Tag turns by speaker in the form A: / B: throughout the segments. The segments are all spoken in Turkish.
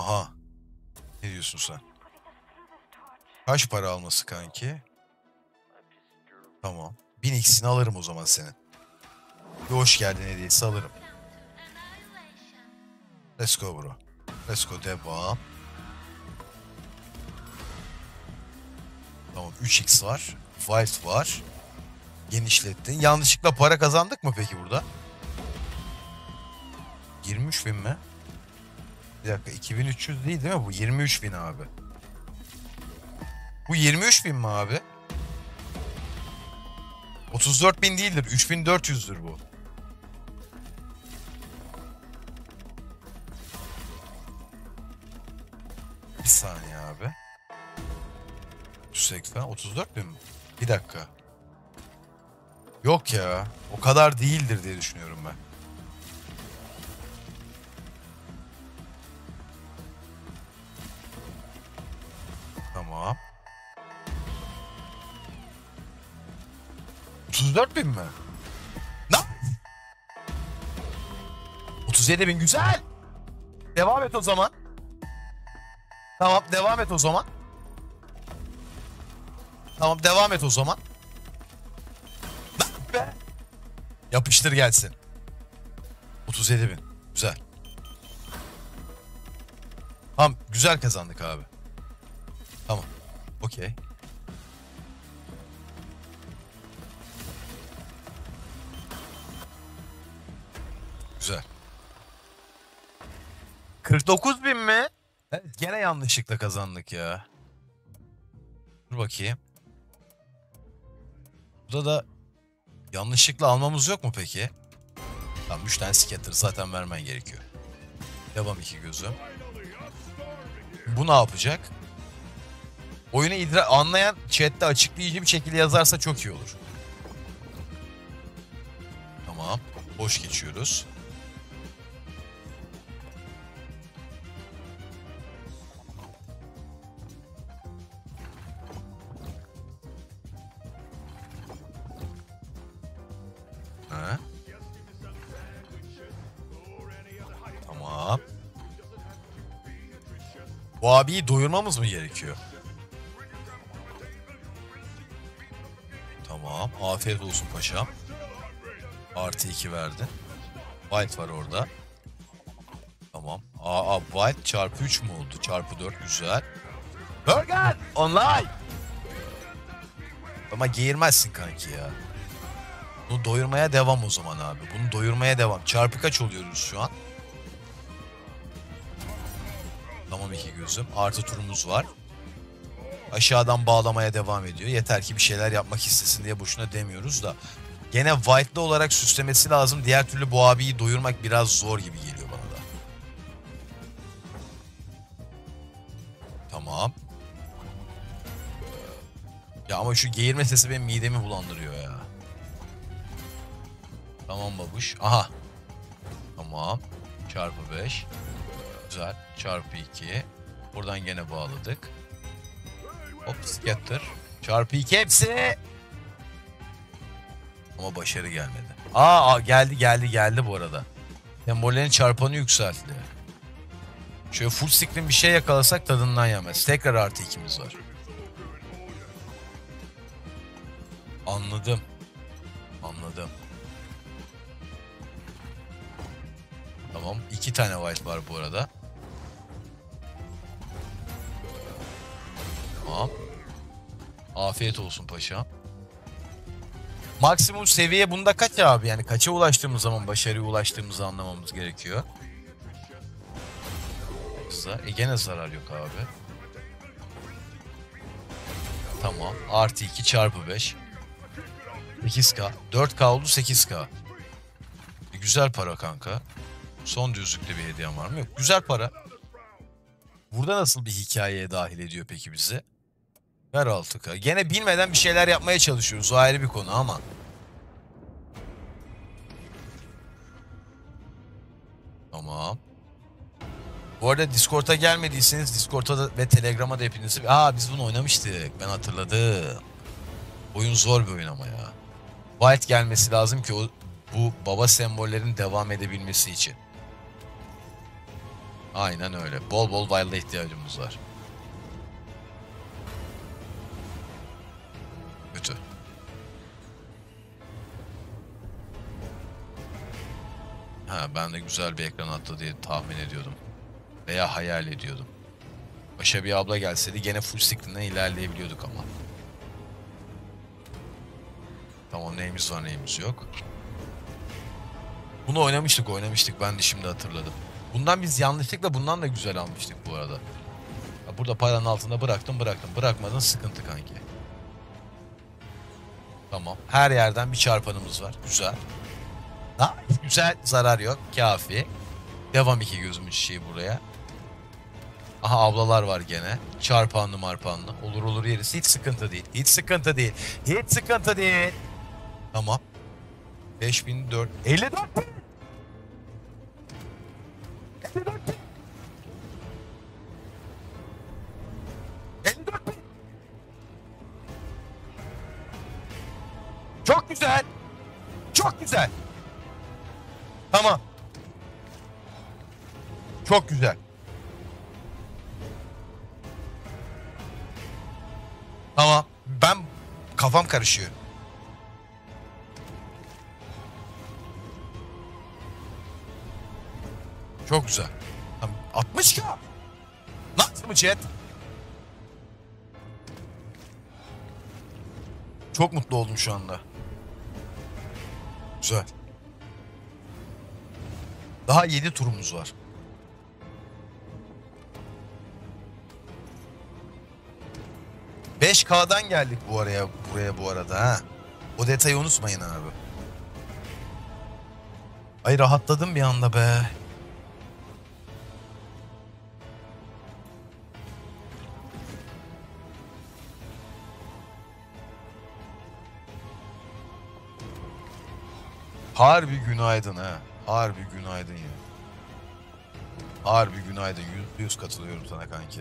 A: Aha. Ne diyorsun sen? Kaç para alması kanki? Tamam. 1000 x'ini alırım o zaman senin. Bir hoş geldin hediyesi alırım. Let's go bro. Let's go devam. Tamam 3x var. Wild var. Genişlettin. Yanlışlıkla para kazandık mı peki burada? 23 bin mi? Bir dakika 2300 değil değil mi bu? 23 bin abi. Bu 23 bin mi abi? 34 bin değildir. 3400'dür bu. Bir saniye abi. 180, 34 bin mi? Bir dakika. Yok ya. O kadar değildir diye düşünüyorum ben. 34 bin mi? Ne? 37 bin güzel. Devam et o zaman. Tamam devam et o zaman. Tamam devam et o zaman. Lan be. Yapıştır gelsin. 37 bin. Güzel. Tamam güzel kazandık abi. Tamam. Okey. Güzel. 49 bin mi? Evet, gene yanlışlıkla kazandık ya. Dur bakayım. Burada da yanlışlıkla almamız yok mu peki? Tamam 3 tane scatter zaten vermen gerekiyor. Devam iki gözüm. Bu ne yapacak? Oyunu idra anlayan chatte açıklayıcı bir şekilde yazarsa çok iyi olur. Tamam. Boş geçiyoruz. Abiyi doyurmamız mı gerekiyor? Tamam. Afiyet olsun paşam. Artı 2 verdi. White var orada. Tamam. Aa, White çarpı 3 mü oldu? Çarpı 4 güzel. Burger online. Ama geğirmezsin kanki ya. Bunu doyurmaya devam o zaman abi. Bunu doyurmaya devam. Çarpı kaç oluyoruz şu an? Tamam iki gözüm. Artı turumuz var. Aşağıdan bağlamaya devam ediyor. Yeter ki bir şeyler yapmak istesin diye boşuna demiyoruz da. Gene white'lı olarak süslemesi lazım. Diğer türlü bu abiyi doyurmak biraz zor gibi geliyor bana da. Tamam. Ya ama şu geğirme sesi benim midemi bulandırıyor ya. Tamam babuş. Aha. Tamam. Çarpı 5. Güzel. Çarpı 2. Buradan gene bağladık. Hop scatter. Çarpı 2 hepsi. Ama başarı gelmedi. Aa geldi geldi geldi bu arada. Sembollerin çarpanı yükseltti. Şöyle full screen bir şey yakalasak tadından yemez. Tekrar artı ikimiz var. Anladım. Anladım. Tamam. iki tane white var bu arada. Afiyet olsun paşam. Maksimum seviye bunda kaç abi? Yani kaça ulaştığımız zaman başarıya ulaştığımızı anlamamız gerekiyor. Yoksa e gene zarar yok abi. Tamam. Artı 2 çarpı 5. 8K. 4K oldu 8K. E, güzel para kanka. Son düzlükte bir hediyem var mı? Yok. Güzel para. Burada nasıl bir hikayeye dahil ediyor peki bizi? Ver 6K. Gene bilmeden bir şeyler yapmaya çalışıyoruz. O ayrı bir konu ama. Tamam. Bu arada Discord'a gelmediyseniz Discord'a da ve Telegram'a da hepinizi... Aa biz bunu oynamıştık. Ben hatırladım. Oyun zor bir oyun ama ya. Wild gelmesi lazım ki o bu baba sembollerin devam edebilmesi için. Aynen öyle. Bol bol wild'a ihtiyacımız var. Ha ben de güzel bir ekran attı diye tahmin ediyordum. Veya hayal ediyordum. Başa bir abla gelseydi gene full screen'den ilerleyebiliyorduk ama. Tamam neyimiz var neyimiz yok. Bunu oynamıştık oynamıştık ben de şimdi hatırladım. Bundan biz yanlışlıkla bundan da güzel almıştık bu arada. Burada paranın altında bıraktım bıraktım. Bırakmadın sıkıntı kanki. Tamam. Her yerden bir çarpanımız var. Güzel. Güzel. Zarar yok. Kafi. Devam iki gözümün çiçeği buraya. Aha ablalar var gene. Çarpanlı marpanlı. Olur olur yeriz. Hiç sıkıntı değil. Hiç sıkıntı değil. Hiç sıkıntı değil. Tamam. 5004 54 bin. 54 bin. 54 bin. Çok güzel. Çok güzel. Tamam. Çok güzel. Tamam. Ben kafam karışıyor. Çok güzel. Tamam, 60 k. Nasıl mı chat? Çok mutlu oldum şu anda. Güzel. Daha 7 turumuz var. Beş K'dan geldik bu araya buraya bu arada ha. O detayı unutmayın abi. Ay rahatladım bir anda be. Harbi günaydın ha. Harbi günaydın ya. Harbi günaydın. Yüzde yüz katılıyorum sana kanki.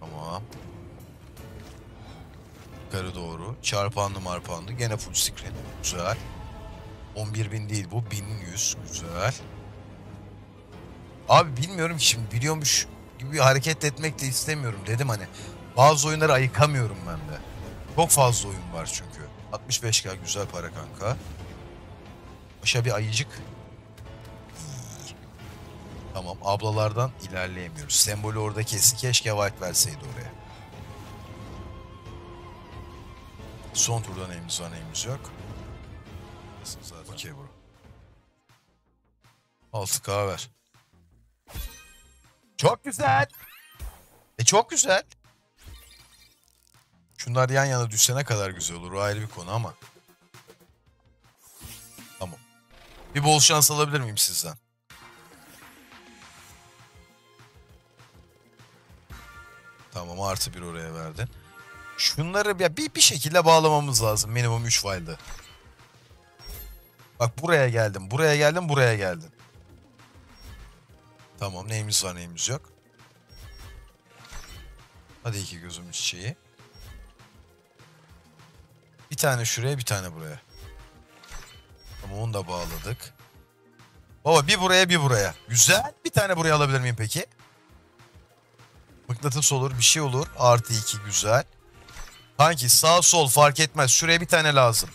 A: Tamam. Yukarı doğru. Çarpanlı marpanlı. Gene full screen. Güzel. 11.000 değil bu. 1100. Güzel. Abi bilmiyorum ki şimdi biliyormuş gibi hareket etmek de istemiyorum dedim hani. Bazı oyunları ayıkamıyorum ben de. Çok fazla oyun var çünkü. 65k güzel para kanka. Başa bir ayıcık. Tamam ablalardan ilerleyemiyoruz. Sembolü orada kesin. Keşke white verseydi oraya. Son turda neyimiz var neyimiz yok. Zaten. Okey bro. 6k ver. Çok güzel. E çok güzel. Şunlar yan yana düşse ne kadar güzel olur. O ayrı bir konu ama. Bir bol şans alabilir miyim sizden? Tamam artı bir oraya verdin. Şunları ya bir, bir şekilde bağlamamız lazım. Minimum 3 file'da. Bak buraya geldim, buraya geldim, buraya geldim. Tamam neyimiz var neyimiz yok. Hadi iki gözümün çiçeği. Bir tane şuraya bir tane buraya. Onu da bağladık. Baba bir buraya bir buraya. Güzel. Bir tane buraya alabilir miyim peki? Mıknatıs olur bir şey olur. Artı iki güzel. Kanki sağ sol fark etmez. Şuraya bir tane lazım.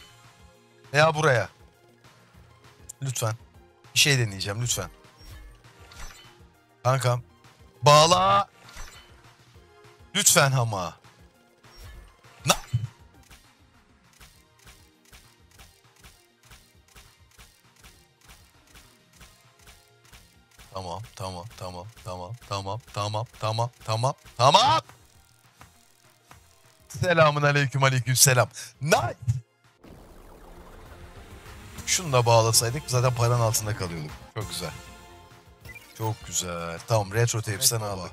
A: Veya buraya. Lütfen. Bir şey deneyeceğim lütfen. Kankam. Bağla. Lütfen ama. tamam, tamam, tamam, tamam, tamam, tamam, tamam, tamam. Selamun aleyküm aleyküm selam. Night. Şunu da bağlasaydık zaten paranın altında kalıyorduk. Çok güzel. Çok güzel. Tamam retro tepsiden
B: evet,
A: aldık.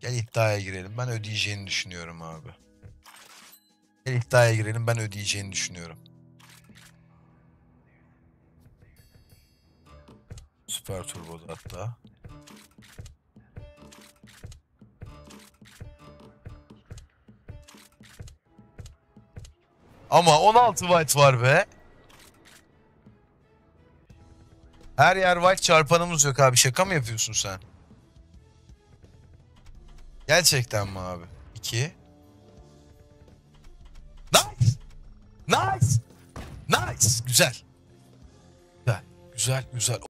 A: Gel iddiaya girelim. Ben ödeyeceğini düşünüyorum abi. Gel iddiaya girelim. Ben ödeyeceğini düşünüyorum. Süper turboda hatta. Ama 16 watt var be. Her yer white çarpanımız yok abi. Şaka mı yapıyorsun sen? Gerçekten mi abi? 2 Nice! Nice! Nice! Güzel. Güzel, güzel, güzel.